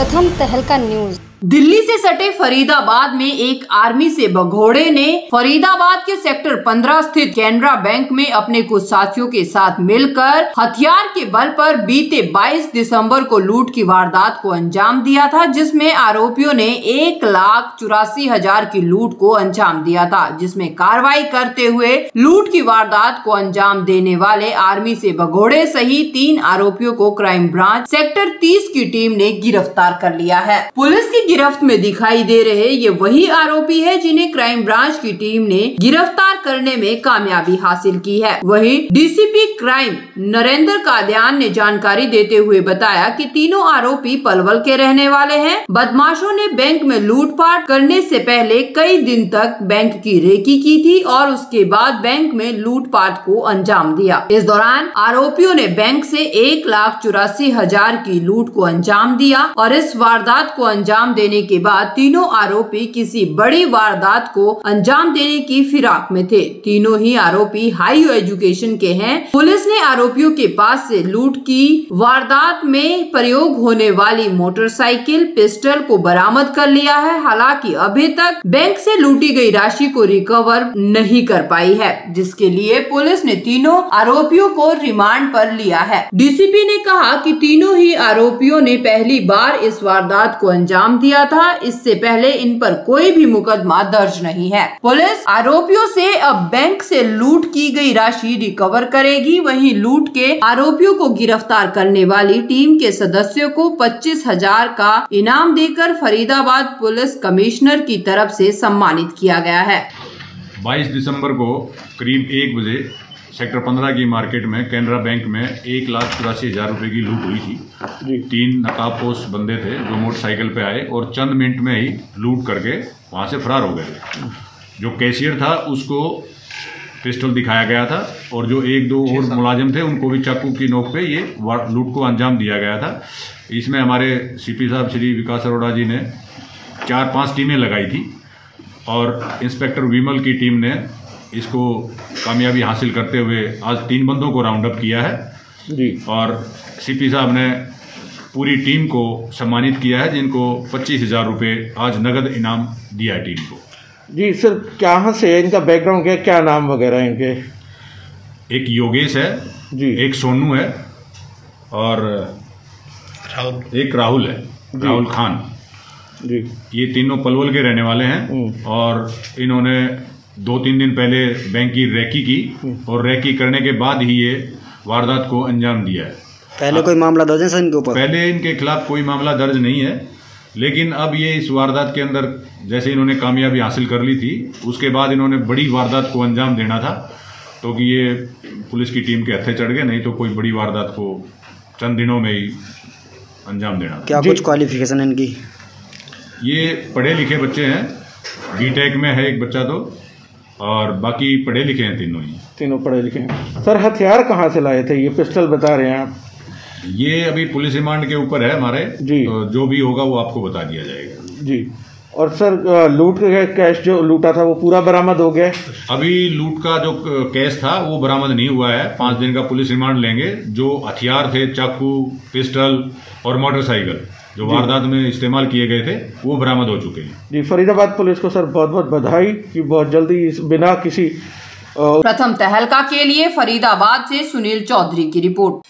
प्रथम तहलका न्यूज़। दिल्ली से सटे फरीदाबाद में एक आर्मी से भगोड़े ने फरीदाबाद के सेक्टर 15 स्थित कैनरा बैंक में अपने कुछ साथियों के साथ मिलकर हथियार के बल पर बीते 22 दिसंबर को लूट की वारदात को अंजाम दिया था, जिसमें आरोपियों ने एक लाख चौरासी हज़ार की लूट को अंजाम दिया था, जिसमें कार्रवाई करते हुए लूट की वारदात को अंजाम देने वाले आर्मी से भगोड़े सहित तीन आरोपियों को क्राइम ब्रांच सेक्टर 30 की टीम ने गिरफ़्तार कर लिया है। पुलिस की गिरफ्त में दिखाई दे रहे ये वही आरोपी है जिन्हें क्राइम ब्रांच की टीम ने गिरफ़्तार करने में कामयाबी हासिल की है। वही डीसीपी क्राइम नरेंद्र काद्यान ने जानकारी देते हुए बताया कि तीनों आरोपी पलवल के रहने वाले हैं। बदमाशों ने बैंक में लूटपाट करने से पहले कई दिन तक बैंक की रेकी की थी और उसके बाद बैंक में लूटपाट को अंजाम दिया। इस दौरान आरोपियों ने बैंक से एक लाख चौरासी हज़ार की लूट को अंजाम दिया और इस वारदात को अंजाम देने के बाद तीनों आरोपी किसी बड़ी वारदात को अंजाम देने की फिराक में थे। तीनों ही आरोपी हाई एजुकेशन के हैं। पुलिस ने आरोपियों के पास से लूट की। वारदात में प्रयोग होने वाली मोटरसाइकिल पिस्टल को बरामद कर लिया है। हालाँकि अभी तक बैंक से लूटी गई राशि को रिकवर नहीं कर पाई है, जिसके लिए पुलिस ने तीनों आरोपियों को रिमांड पर लिया है। डीसीपी ने कहा कि तीनों ही आरोपियों ने पहली बार इस वारदात को अंजाम दिया। दिया था। इससे पहले इन पर कोई भी मुकदमा दर्ज नहीं है। पुलिस आरोपियों से अब बैंक से लूट की गई राशि रिकवर करेगी। वहीं लूट के आरोपियों को गिरफ़्तार करने वाली टीम के सदस्यों को पच्चीस हज़ार का इनाम देकर फरीदाबाद पुलिस कमिश्नर की तरफ़ से सम्मानित किया गया है। 22 दिसंबर को करीब एक बजे सेक्टर पंद्रह की मार्केट में कैनरा बैंक में एक लाख चौरासी हज़ार रुपये की लूट हुई थी। तीन नकाबपोश बंदे थे जो मोटरसाइकिल पे आए और चंद मिनट में ही लूट करके वहाँ से फरार हो गए। जो कैशियर था उसको पिस्टल दिखाया गया था और जो एक दो और मुलाजिम थे उनको भी चाकू की नोक पे ये लूट को अंजाम दिया गया था। इसमें हमारे सीपी साहब श्री विकास अरोड़ा जी ने चार पाँच टीमें लगाई थी और इंस्पेक्टर विमल की टीम ने इसको कामयाबी हासिल करते हुए आज तीन बंदों को राउंड अप किया है। जी। और सीपी साहब ने पूरी टीम को सम्मानित किया है जिनको पच्चीस हज़ार रुपये आज नगद इनाम दिया है टीम को। जी सर कहाँ से इनका बैकग्राउंड क्या क्या नाम वगैरह इनके? एक योगेश है जी। एक सोनू है और राहुल। एक राहुल है राहुल खान। जी। ये तीनों पलवल के रहने वाले हैं हम्म। और इन्होंने दो तीन दिन पहले बैंक की रैकी की और रैकी करने के बाद ही ये वारदात को अंजाम दिया है। पहले कोई मामला दर्ज है सर इनके ऊपर? पहले इनके खिलाफ कोई मामला दर्ज नहीं है लेकिन अब ये इस वारदात के अंदर जैसे इन्होंने कामयाबी हासिल कर ली थी उसके बाद इन्होंने बड़ी वारदात को अंजाम देना था तो कि ये पुलिस की टीम के हथे चढ़ गए नहीं तो कोई बड़ी वारदात को चंद दिनों में ही अंजाम देना था। क्या कुछ क्वालिफिकेशन है इनकी? ये पढ़े लिखे बच्चे हैं बीटेक में है एक बच्चा तो। और बाकी पढ़े लिखे हैं तीनों ही। तीनों पढ़े लिखे हैं। सर हथियार कहाँ से लाए थे? ये पिस्टल बता रहे हैं आप। ये अभी पुलिस रिमांड के ऊपर है हमारे। जी। तो जो भी होगा वो आपको बता दिया जाएगा। जी। और सर लूट का कैश जो लूटा था वो पूरा बरामद हो गया? अभी लूट का जो कैश था वो बरामद नहीं हुआ है। पाँच दिन का पुलिस रिमांड लेंगे। जो हथियार थे चाकू पिस्टल और मोटरसाइकिल। जो वारदात में इस्तेमाल किए गए थे वो बरामद हो चुके हैं। जी फरीदाबाद पुलिस को सर बहुत बहुत बधाई कि बहुत जल्दी इस बिना किसी प्रथम तहलका के लिए फरीदाबाद से सुनील चौधरी की रिपोर्ट।